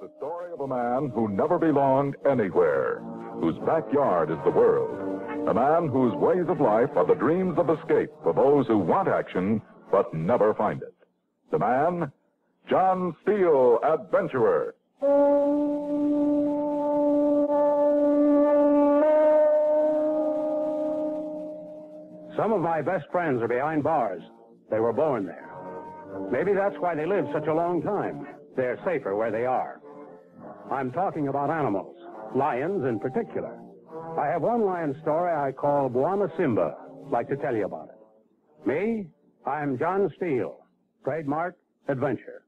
the story of a man who never belonged anywhere, whose backyard is the world. A man whose ways of life are the dreams of escape for those who want action but never find it. The man, John Steele, adventurer. Some of my best friends are behind bars. They were born there. Maybe that's why they live such a long time. They're safer where they are. I'm talking about animals, lions in particular. I have one lion story I call Bwana Simba. Like to tell you about it. Me, I'm John Steele. Trademark, adventure.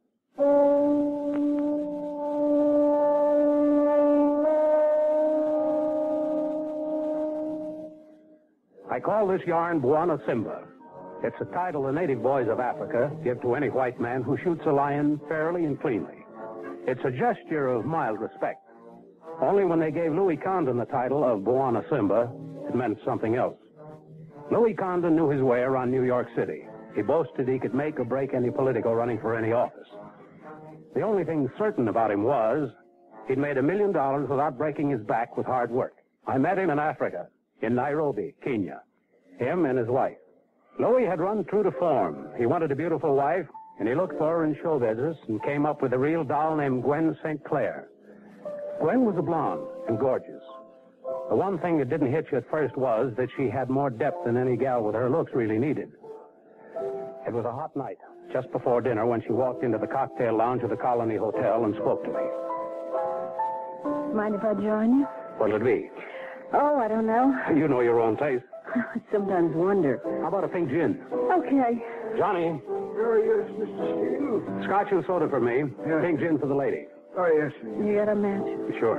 I call this yarn Bwana Simba. It's a title the native boys of Africa give to any white man who shoots a lion fairly and cleanly. It's a gesture of mild respect. Only when they gave Louis Condon the title of Bwana Simba, it meant something else. Louis Condon knew his way around New York City. He boasted he could make or break any political running for any office. The only thing certain about him was he'd made a million dollars without breaking his back with hard work. I met him in Africa, in Nairobi, Kenya. Him and his wife. Louis had run true to form. He wanted a beautiful wife, and he looked for her in show business and came up with a real doll named Gwen St. Clair. Gwen was a blonde and gorgeous. The one thing that didn't hit you at first was that she had more depth than any gal with her looks really needed. It was a hot night, just before dinner, when she walked into the cocktail lounge of the Colony Hotel and spoke to me. Mind if I join you? What'll it be? Oh, I don't know. You know your own taste. I sometimes wonder. How about a pink gin? Okay. Johnny, Oh, yes, Mr. Steele. scotch and soda for me. Yeah. Pink gin for the lady. Oh, yes, sir. You got a match? Sure.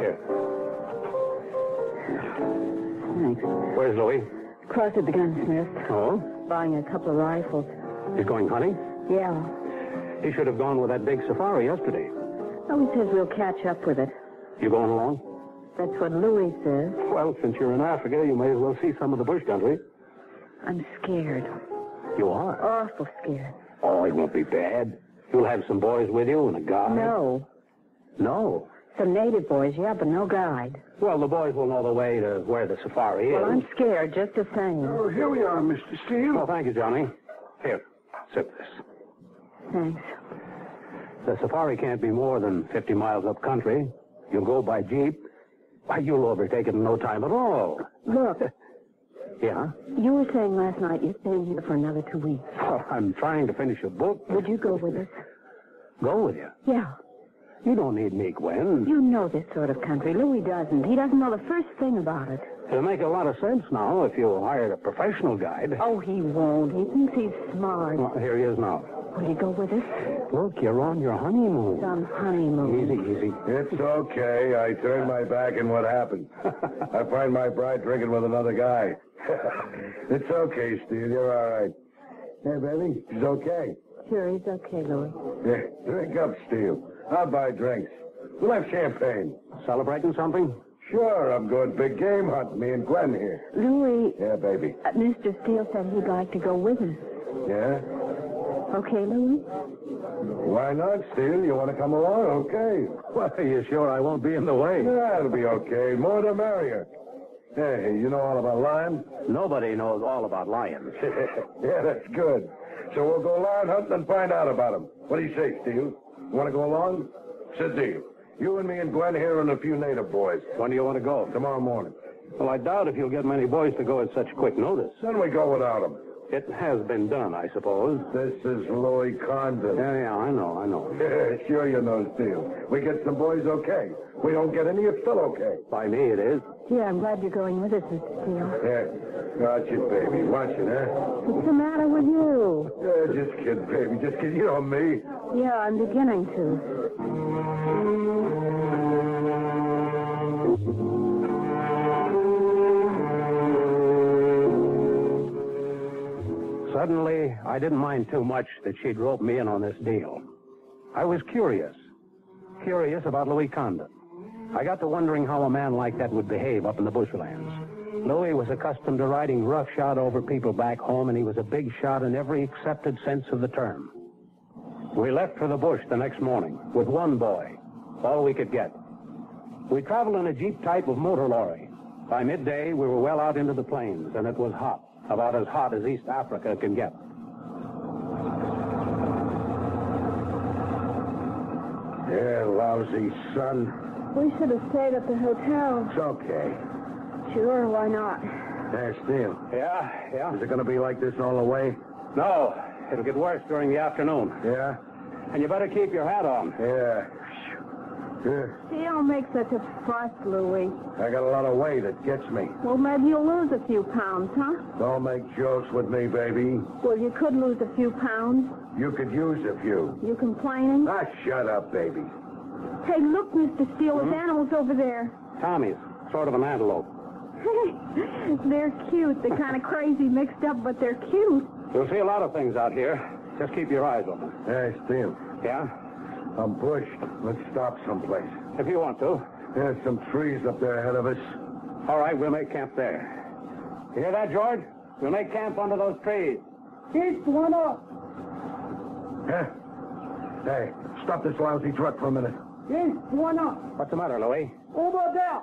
Here. Thanks. Where's Louis? Crossed at the gunsmith. Oh? Buying a couple of rifles. He's going hunting? Yeah. He should have gone with that big safari yesterday. Oh, he says we'll catch up with it. You going along? That's what Louis says. Well, since you're in Africa, you may as well see some of the bush country. I'm scared. You are? Awful scared. Oh, it won't be bad. You'll have some boys with you and a guide. No. No. Some native boys, yeah, but no guide. Well, the boys will know the way to where the safari is. Well, I'm scared just the same. Oh, here we are, Mr. Steele. Oh, thank you, Johnny. Here, sip this. Thanks. The safari can't be more than 50 miles up country. You'll go by jeep. Why, you'll overtake it in no time at all. Look, Yeah? you were saying last night you're staying here for another two weeks. Well, I'm trying to finish a book. Would you go with us? Go with you. Yeah. You don't need me, Gwen. You know this sort of country. Louis doesn't. He doesn't know the first thing about it. It'll make a lot of sense now if you hired a professional guide. Oh, he won't. He thinks he's smart. Well, here he is now. Will you go with us? Look, you're on your honeymoon. Some honeymoon. Easy, easy. It's okay. I turned my back, and what happened? I find my bride drinking with another guy. it's okay, Steve. You're all right. Hey, baby, it's okay. Sure, he's okay, Louis. Yeah, drink up, Steve. I'll buy drinks. We'll have champagne. Celebrating something? Sure, I'm going big game hunting. Me and Gwen here. Louis, Yeah, baby. uh, Mr. Steele said he'd like to go with us. Yeah? Okay, Louis? Why not, Steele? You want to come along? Okay. Well, are you sure I won't be in the way? Yeah, it'll be okay. More the merrier. Hey, you know all about lions? Nobody knows all about lions. yeah, that's good. So we'll go lion hunting and find out about them. What do you say, Steve? Want to go along? It's a deal. You and me and Gwen here and a few native boys. When do you want to go? Tomorrow morning. Well, I doubt if you'll get many boys to go at such quick notice. Then we go without them. It has been done, I suppose. This is Louis Condon. Yeah, yeah, I know, I know. Yeah, sure you know, Steve. We get some boys okay. We don't get any, it's still okay. By me, it is. Yeah, I'm glad you're going with us, Mr. Steele. Yeah. Watch it, baby. Watch it, huh? What's the matter with you? Yeah, just kidding, baby. Just kidding. You know me. Yeah, I'm beginning to. Suddenly, I didn't mind too much that she'd rope me in on this deal. I was curious. Curious about Louis Condon. I got to wondering how a man like that would behave up in the bushlands. Louis was accustomed to riding roughshod over people back home, and he was a big shot in every accepted sense of the term. We left for the bush the next morning with one boy, all we could get. We traveled in a jeep type of motor lorry. By midday, we were well out into the plains, and it was hot, about as hot as East Africa can get. Yeah, lousy sun. We should have stayed at the hotel. It's okay. Sure, why not? Hey, Steele, Yeah, yeah. is it going to be like this all the way? No, it'll get worse during the afternoon. Yeah? And you better keep your hat on. Yeah. Yeah. You don't make such a fuss, Louis. I got a lot of weight. It gets me. Well, maybe you'll lose a few pounds, huh? Don't make jokes with me, baby. Well, you could lose a few pounds. You could use a few. You complaining? Ah, shut up, baby. Hey, look, Mr. Steele, there's hmm? animals over there. Tommy's, sort of an antelope. they're cute. They're kind of crazy mixed up, but they're cute. You'll see a lot of things out here. Just keep your eyes open. Hey, Steele, Yeah? I'm bushed. Let's stop someplace. If you want to. There's some trees up there ahead of us. All right, we'll make camp there. You hear that, George? We'll make camp under those trees. Just one up. Huh? Hey, stop this lousy truck for a minute. Just why not? What's the matter, Louis? Over there.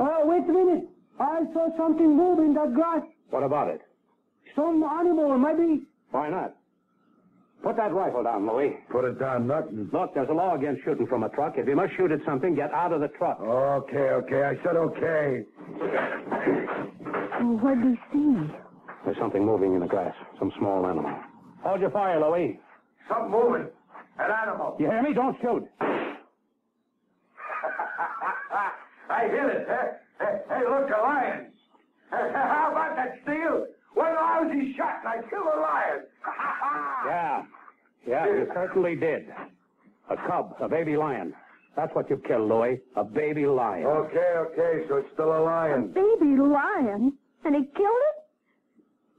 Oh, wait a minute. I saw something move in that grass. What about it? Some animal, maybe. Why not? Put that rifle down, Louis. Put it down, nothing. Look, there's a law against shooting from a truck. If you must shoot at something, get out of the truck. Okay, okay. I said okay. Oh, what do you see? There's something moving in the grass. Some small animal. Hold your fire, Louis. Something moving. An animal. You hear me? Don't shoot. I hit it. Hey, hey, hey look, a lion. How about that, Steele? One lousy shot and I killed a lion. Yeah. Yeah, you certainly did. A cub, a baby lion. That's what you killed, Louis. A baby lion. Okay, okay, so it's still a lion. A baby lion? And he killed it?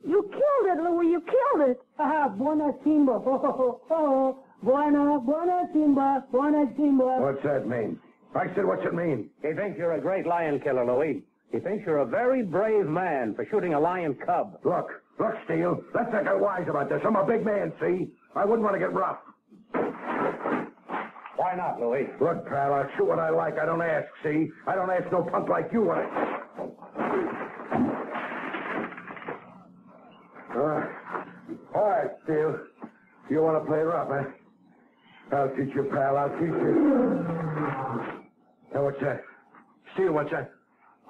You killed it, Louis. You killed it. Ah, bwana Simba. Oh, oh, oh. Bwana, bwana Simba. Bwana Simba. What's that mean? I said, what's it mean? He thinks you're a great lion killer, Louis. He thinks you're a very brave man for shooting a lion cub. Look, look, Steele. Let's not get wise about this. I'm a big man, see? I wouldn't want to get rough. Why not, Louis? Look, pal, I'll shoot what I like. I don't ask, see? I don't ask no punk like you. I... Uh, all right, Steele. You want to play rough, huh? I'll teach you, pal. I'll teach you. Now, what's that? Steele, what's that?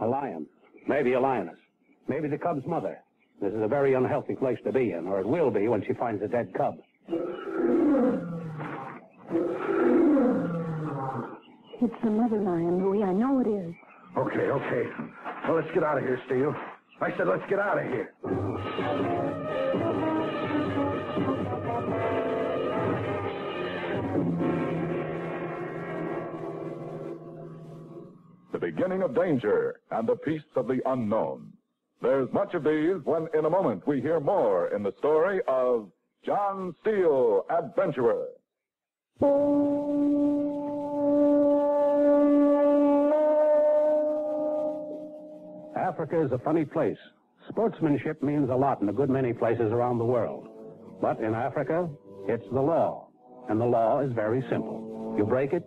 A lion. Maybe a lioness. Maybe the cub's mother. This is a very unhealthy place to be in, or it will be when she finds a dead cub. It's the mother lion, Louis. I know it is. Okay, okay. Well, let's get out of here, Steele. I said, let's get out of here. The beginning of danger and the peace of the unknown. There's much of these when in a moment we hear more in the story of John Steele, Adventurer. Africa is a funny place. Sportsmanship means a lot in a good many places around the world. But in Africa, it's the law. And the law is very simple. You break it,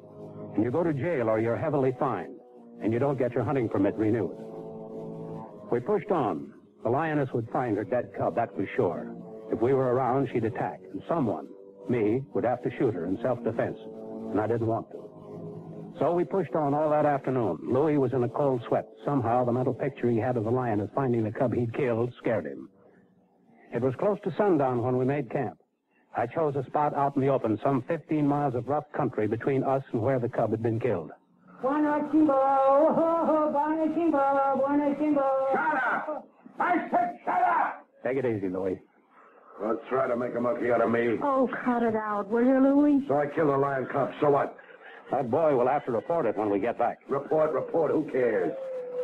and you go to jail or you're heavily fined, and you don't get your hunting permit renewed. We pushed on. The lioness would find her dead cub, that was sure. If we were around, she'd attack, and someone, me, would have to shoot her in self-defense, and I didn't want to. So we pushed on all that afternoon. Louis was in a cold sweat. Somehow the mental picture he had of the lioness finding the cub he'd killed scared him. It was close to sundown when we made camp. I chose a spot out in the open, some 15 miles of rough country between us and where the cub had been killed. Bwana Simba. Oh, bwana Simba. Bwana Simba. Shut up! I said shut up! Take it easy, Louis. Well, try to make a monkey out of me. Oh, cut it out, will you, Louis? So I killed a lion cub. So what? That boy will have to report it when we get back. Report, report. Who cares?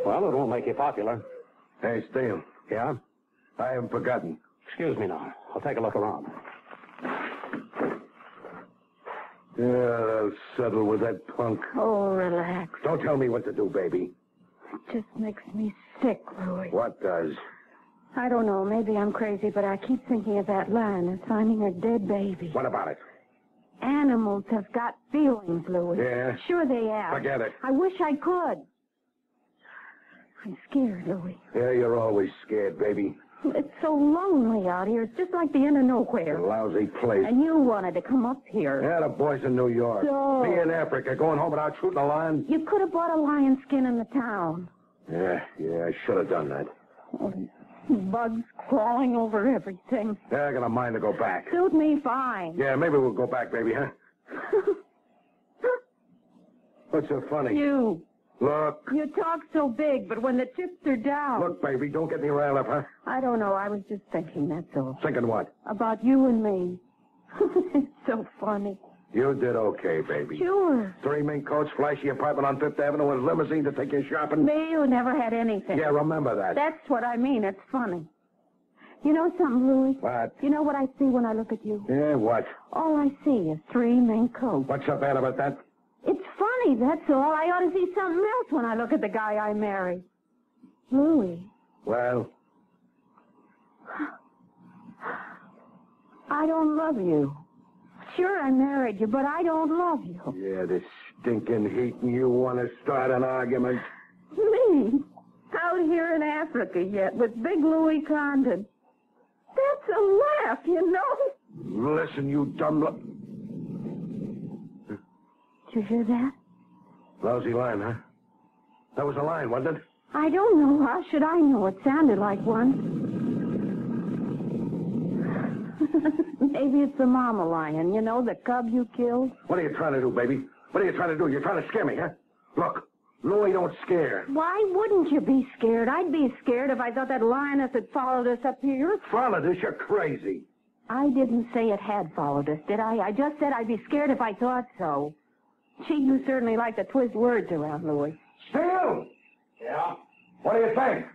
Well, it won't make you popular. Hey, Steele. Yeah? I haven't forgotten. Excuse me now. I'll take a look around. Yeah, they'll settle with that punk. Oh, relax. Don't tell me what to do, baby. It just makes me sick, Louis. What does? I don't know. Maybe I'm crazy, but I keep thinking of that line and finding a dead baby. What about it? Animals have got feelings, Louis. Yeah? Sure they have. Forget it. I wish I could. I'm scared, Louis. Yeah, you're always scared, baby. It's so lonely out here. It's just like the end of nowhere. A nowhere. lousy place. And you wanted to come up here. Yeah, the boys in New York. So- Me in Africa, going home without shooting a lion. You could have bought a lion skin in the town. Yeah, yeah, I should have done that. Oh, bugs crawling over everything. Yeah, I got a mind to go back. Suit me fine. Yeah, maybe we'll go back, baby, huh? What's so funny? you. Look, You talk so big, but when the chips are down. look, baby, don't get me riled up, huh? I don't know. I was just thinking, that's all. Thinking what? About you and me. it's so funny. You did okay, baby. Sure. Three mink coats, flashy apartment on Fifth Avenue, and limousine to take you shopping. Me who never had anything. Yeah, remember that. That's what I mean. It's funny. You know something, Louis? What? You know what I see when I look at you? Yeah, what? All I see is three mink coats. What's so bad about that? It's funny, that's all. I ought to see something else when I look at the guy I marry. Louis, Well, I don't love you. Sure, I married you, but I don't love you. yeah, this stinking heat, and you want to start an argument? Me? Out here in Africa yet with big Louis Condon. That's a laugh, you know. Listen, you dumb... You hear that? Lousy line, huh? That was a line, wasn't it? I don't know. How should I know? It sounded like one. Maybe it's the mama lion, you know, the cub you killed. What are you trying to do, baby? What are you trying to do? You're trying to scare me, huh? Look, Louis don't scare. Why wouldn't you be scared? I'd be scared if I thought that lioness had followed us up here. Followed us, you're crazy. I didn't say it had followed us, did I? I just said I'd be scared if I thought so. Gee, you certainly like to twist words around, Louis. Still? Yeah? What do you think?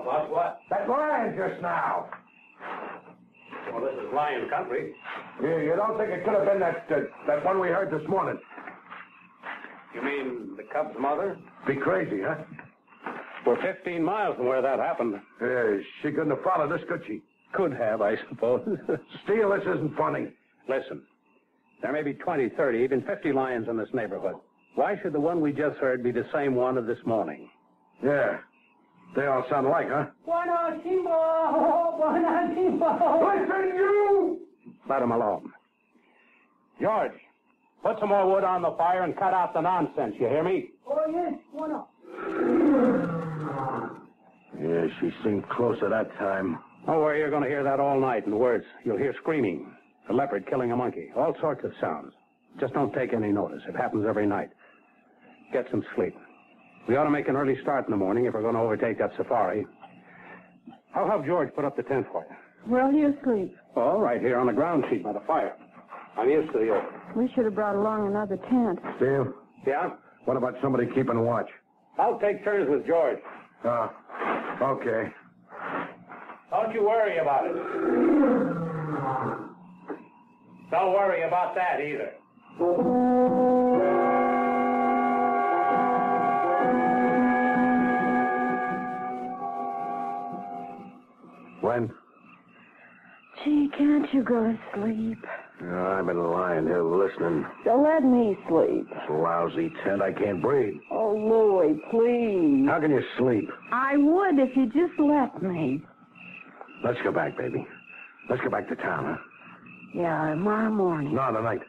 About what? That line just now. Well, this is lion country. You, you don't think it could have been that, uh, that one we heard this morning? You mean the cub's mother? Be crazy, huh? We're 15 miles from where that happened. Yeah, she couldn't have followed us, could she? Could have, I suppose. Steele, this isn't funny. Listen, there may be 20, 30, even 50 lions in this neighborhood. Why should the one we just heard be the same one of this morning? Yeah. They all sound alike, huh? Bwana Simba! Bwana Simba! Listen, you! Let him alone. George, put some more wood on the fire and cut out the nonsense, you hear me? Oh, yes, bwana. Yeah, she seemed closer that time. Oh, where you're going to hear that all night in the words. You'll hear screaming, a leopard killing a monkey, all sorts of sounds. Just don't take any notice. It happens every night. Get some sleep. We ought to make an early start in the morning if we're going to overtake that safari. I'll have George put up the tent for you. Where'll you sleep? Oh, right here on the ground sheet by the fire. I'm used to the open. We should have brought along another tent. Steele, Yeah? what about somebody keeping watch? I'll take turns with George. Uh, okay. Don't you worry about it. Don't worry about that either. When? Gee, can't you go to sleep? I've been lying here listening. So let me sleep. This lousy tent, I can't breathe. Oh, Louis, please. How can you sleep? I would if you just let me. Let's go back, baby. Let's go back to town, huh? Yeah, tomorrow morning. No, tonight.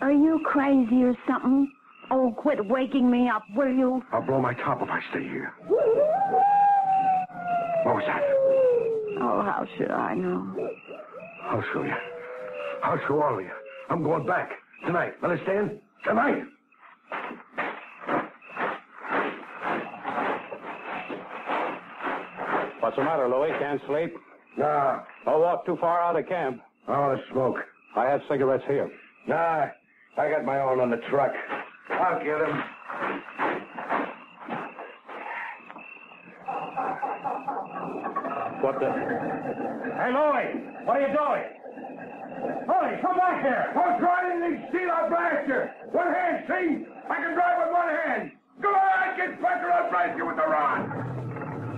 Are you crazy or something? Oh, quit waking me up, will you? I'll blow my top if I stay here. What was that? Oh, how should I know? I'll show you. I'll show all of you. I'm going back. Tonight. Understand? Tonight. What's the matter, Louis? Can't sleep? Nah. Don't walk too far out of camp. I want to smoke. I have cigarettes here. Nah. I got my own on the truck. I'll get them. What the? Hey, Louis! What are you doing? Hey, come back here! Don't driving anything, Steele, I'll blast you! One hand, see? I can drive with one hand! Go on, get pressure, I'll blast you with the rod!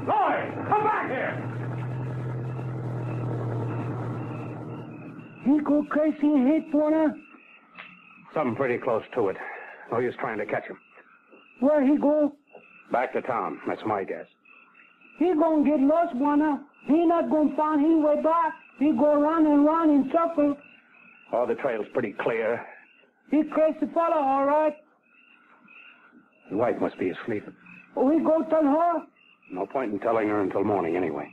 Lloyd, come back here! He go crazy hate bwana. Something pretty close to it. No use trying to catch him. Where he go? Back to town. That's my guess. He gonna get lost, bwana. He not gonna find his way back. He go run and run in circles. Oh, the trail's pretty clear. He crazy fella, all right. The wife must be asleep. Oh, we go tell her. No point in telling her until morning anyway.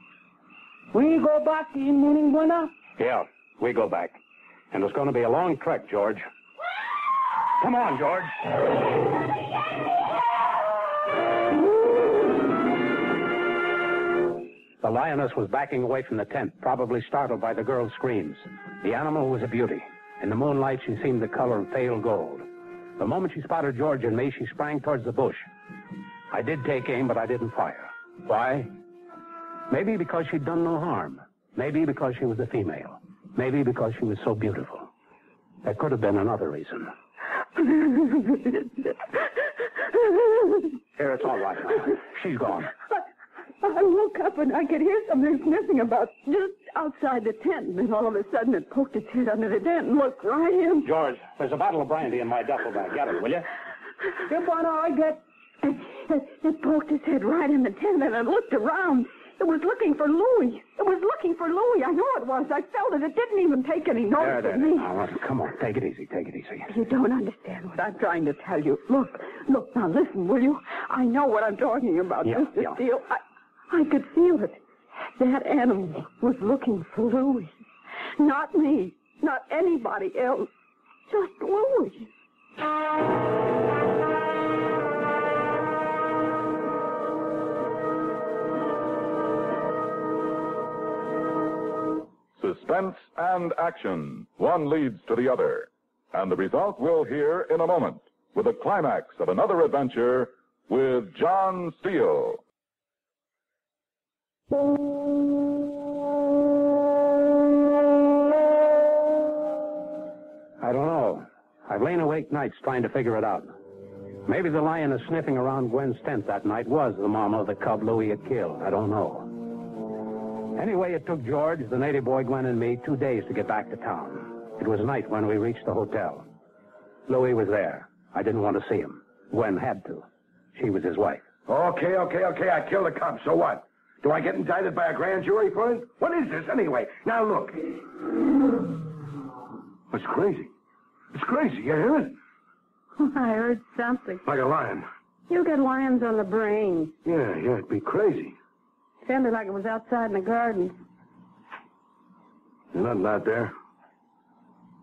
We go back in morning, bwana. Yeah, we go back. And it's going to be a long trek, George. Come on, George. The lioness was backing away from the tent, probably startled by the girl's screams. The animal was a beauty. In the moonlight, she seemed the color of pale gold. The moment she spotted George and me, she sprang towards the bush. I did take aim, but I didn't fire. Why? Maybe because she'd done no harm. Maybe because she was a female. Maybe because she was so beautiful. There could have been another reason. Here, it's all right now. She's gone. I woke up and I could hear something sniffing about just outside the tent. And then all of a sudden it poked its head under the tent and looked right in. George, there's a bottle of brandy in my duffel bag. Get it, will you? Here, bwana, I get. It, it, it poked its head right in the tent and it looked around. It was looking for Louis. It was looking for Louis. I know it was. I felt it. It didn't even take any notice there, of there. me. Now, come on. Take it easy. Take it easy. You don't understand what I'm trying to tell you. Look, look, now listen, will you? I know what I'm talking about, Yeah, Mr. yeah. Steele. I, I could feel it. That animal was looking for Louis. Not me. Not anybody else. Just Louis. Suspense and action. One leads to the other. And the result we'll hear in a moment with the climax of another adventure with John Steele. I don't know. I've lain awake nights trying to figure it out. Maybe the lioness sniffing around Gwen's tent that night was the mama of the cub Louis had killed. I don't know. Anyway, it took George, the native boy Gwen, and me two days to get back to town. It was night when we reached the hotel. Louis was there. I didn't want to see him. Gwen had to. She was his wife. Okay, okay, okay, I killed a cop, so what? Do I get indicted by a grand jury for it? What is this, anyway? Now, look. It's crazy. It's crazy, you hear it? I heard something. Like a lion. You get lions on the brain. Yeah, yeah, it'd be crazy. Sounded like it was outside in the garden. There's nothing out there.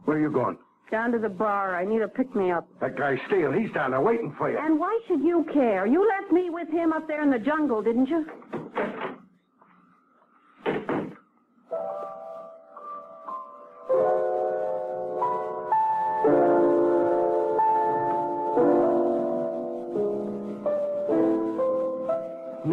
Where are you going? Down to the bar. I need a pick-me-up. That guy Steele, he's down there waiting for you. And why should you care? You left me with him up there in the jungle, didn't you?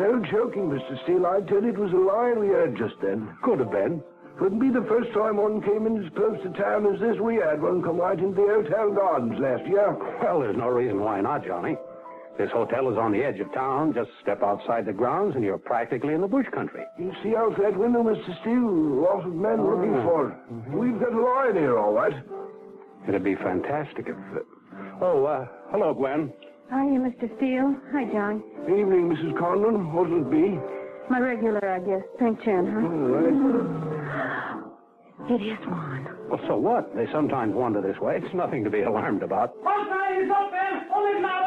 No joking, Mr. Steele. I tell you, it was a lion we heard just then. Could have been. Wouldn't be the first time one came in as close to town as this we had one come right into the hotel gardens last year. Well, there's no reason why not, Johnny. This hotel is on the edge of town. Just step outside the grounds and you're practically in the bush country. You see out that window, Mr. Steele? Lots of men looking for it. We've got a lion here, all right. It'd be fantastic if. Oh, uh, hello, Gwen. Hiya, Mr. Steele. Hi, John. Evening, Mrs. Condon. What'll it be? My regular, I guess. Pink chin, huh? All right. It is one. Well, so what? They sometimes wander this way. It's nothing to be alarmed about. Outside is open. Only now.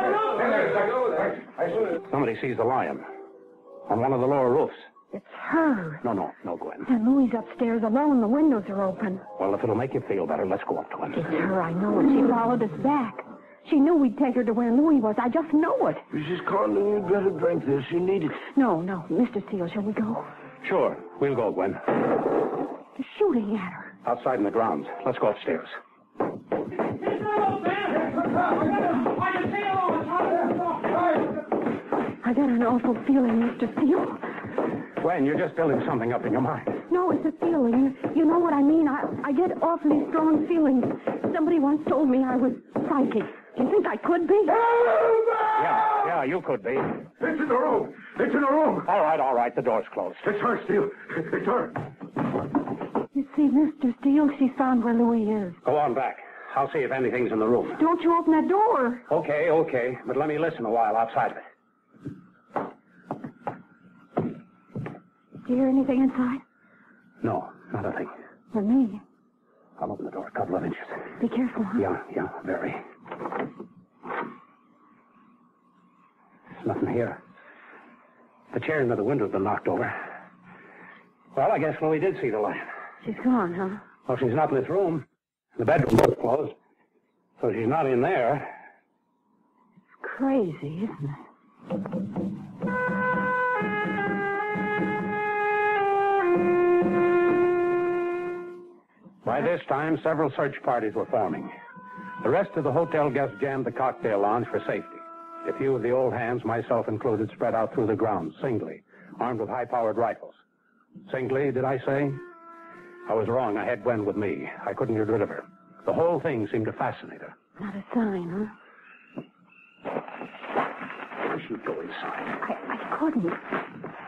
Somebody sees the lion on one of the lower roofs. It's her. No, no, no, Gwen. And Louis upstairs alone. The windows are open. Well, if it'll make you feel better, let's go up to him. It's him. her, I know it. She followed us back. She knew we'd take her to where Louis was. I just know it. Mrs. Condon, you'd better drink this. You need it. No, no, Mr. Steele, shall we go? Sure, we'll go, Gwen. They're shooting at her. Outside in the grounds. Let's go upstairs. I got an awful feeling, Mr. Steele. Gwen, you're just building something up in your mind. No, it's a feeling. You know what I mean? I, I get awfully strong feelings. Somebody once told me I was psychic. Do you think I could be? Yeah, yeah, you could be. It's in the room. It's in the room. All right, all right. The door's closed. It's her, Steele. It's her. You see, Mr. Steele, she found where Louis is. Go on back. I'll see if anything's in the room. Don't you open that door. Okay, okay. But let me listen a while outside of it. Do you hear anything inside? No, not a thing. For me. I'll open the door a couple of inches. Be careful, huh? Yeah, yeah, very. There's nothing here. The chair near the window's been knocked over. Well, I guess Louis did see the light. She's gone, huh? Well, she's not in this room. The bedroom door's closed. So she's not in there. It's crazy, isn't it? By this time, several search parties were forming. The rest of the hotel guests jammed the cocktail lounge for safety. A few of the old hands, myself included, spread out through the grounds, singly, armed with high-powered rifles. Singly, did I say? I was wrong. I had Gwen with me. I couldn't get rid of her. The whole thing seemed to fascinate her. Not a sign, huh? I should go inside. I, I couldn't.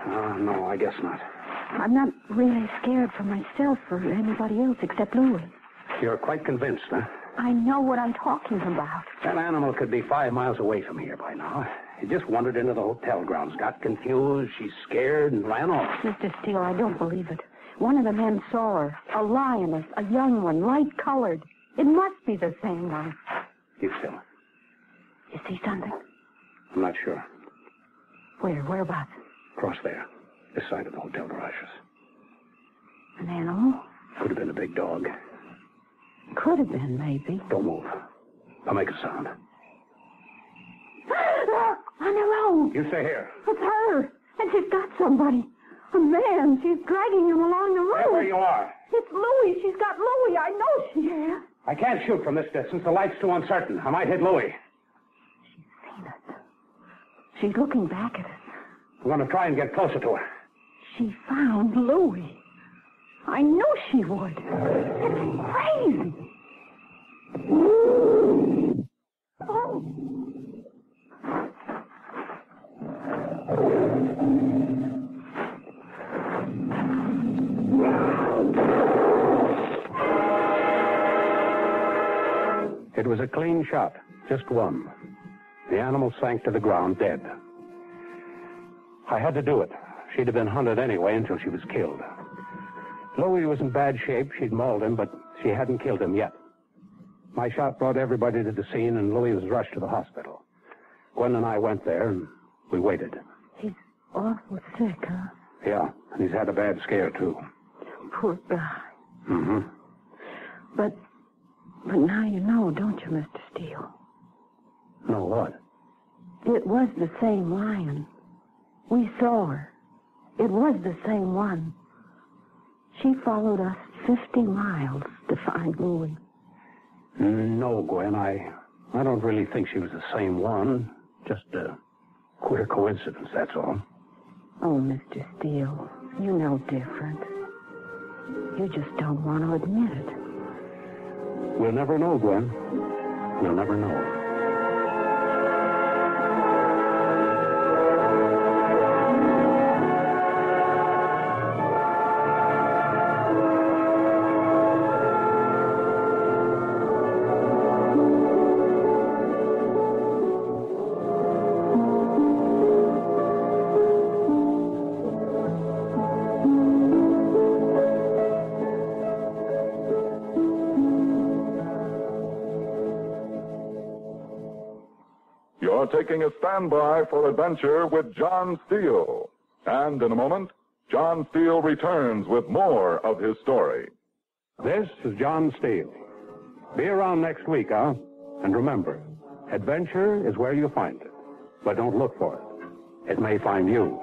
Oh, no, I guess not. I'm not really scared for myself or anybody else except Louis. You're quite convinced, huh? I know what I'm talking about. That animal could be five miles away from here by now. He just wandered into the hotel grounds, got confused, she's scared, and ran off. Mr. Steele, I don't believe it. One of the men saw her. A lioness, a young one, light colored. It must be the same one. Keep still. You see something? I'm not sure. Where? Whereabouts? Across there. This side of the hotel garages. An animal? Could have been a big dog. Could have been, maybe. Don't move. Don't make a sound. On her own. You stay here. It's her. And she's got somebody. A man. She's dragging him along the road. where you are. It's Louis. She's got Louis. I know she has. I can't shoot from this distance. The light's too uncertain. I might hit Louis. Seen us. She's looking back at us. I'm going to try and get closer to her. She found Louis. I knew she would. It's crazy. It was a clean shot. Just one. The animal sank to the ground dead. I had to do it. She'd have been hunted anyway until she was killed. Louis was in bad shape. She'd mauled him, but she hadn't killed him yet. My shot brought everybody to the scene, and Louis was rushed to the hospital. Gwen and I went there, and we waited. He's awful sick, huh? Yeah, and he's had a bad scare, too. Poor guy. Mm-hmm. But, but now you know, don't you, Mr. Steele? No, what? It was the same lion. We saw her. It was the same one. She followed us 50 miles to find Louis. No, Gwen, I, I don't really think she was the same one. Just a queer coincidence, that's all. Oh, Mr. Steele, you know different. You just don't want to admit it. We'll never know, Gwen. We'll never know. Taking a standby for adventure with John Steele. And in a moment, John Steele returns with more of his story. This is John Steele. Be around next week, huh? And remember, adventure is where you find it. But don't look for it. It may find you.